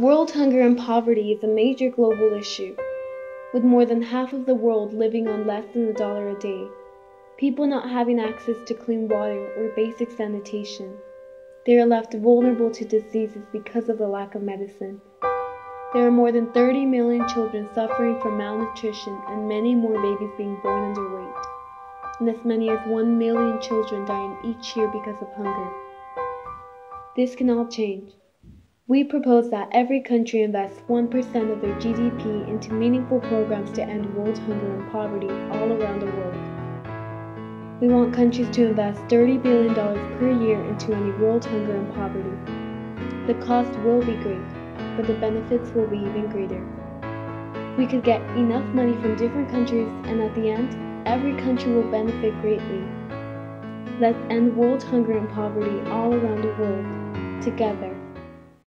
World hunger and poverty is a major global issue, with more than half of the world living on less than a dollar a day, people not having access to clean water or basic sanitation. They are left vulnerable to diseases because of the lack of medicine. There are more than 30 million children suffering from malnutrition and many more babies being born underweight, and as many as 1 million children dying each year because of hunger. This can all change. We propose that every country invest 1% of their GDP into meaningful programs to end world hunger and poverty all around the world. We want countries to invest $30 billion per year into ending world hunger and poverty. The cost will be great, but the benefits will be even greater. We could get enough money from different countries, and at the end, every country will benefit greatly. Let's end world hunger and poverty all around the world, together.